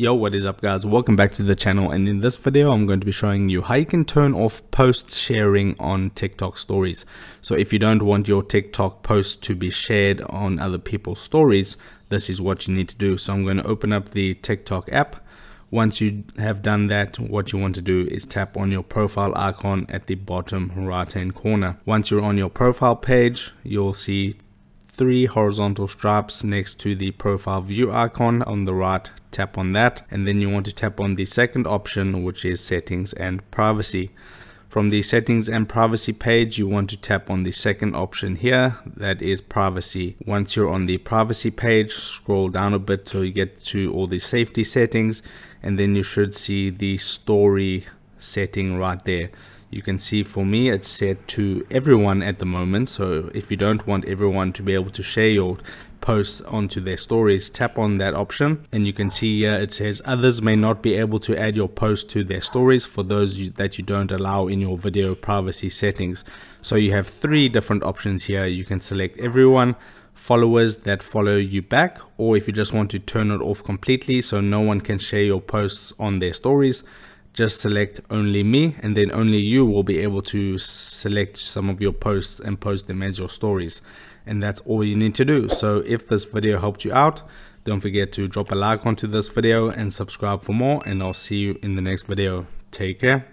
Yo, what is up guys? Welcome back to the channel and in this video I'm going to be showing you how you can turn off post sharing on TikTok stories. So if you don't want your TikTok post to be shared on other people's stories, this is what you need to do. So I'm going to open up the TikTok app. Once you have done that, what you want to do is tap on your profile icon at the bottom right hand corner. Once you're on your profile page, you'll see three horizontal stripes next to the profile view icon on the right. Tap on that and then you want to tap on the second option which is settings and privacy. From the settings and privacy page you want to tap on the second option here. That is privacy. Once you're on the privacy page scroll down a bit so you get to all the safety settings and then you should see the story setting right there you can see for me it's set to everyone at the moment. So if you don't want everyone to be able to share your posts onto their stories tap on that option. And you can see here it says others may not be able to add your post to their stories for those you, that you don't allow in your video privacy settings. So you have three different options here. You can select everyone followers that follow you back or if you just want to turn it off completely so no one can share your posts on their stories just select only me and then only you will be able to select some of your posts and post them as your stories. And that's all you need to do. So if this video helped you out don't forget to drop a like onto this video and subscribe for more. And i'll see you in the next video. Take care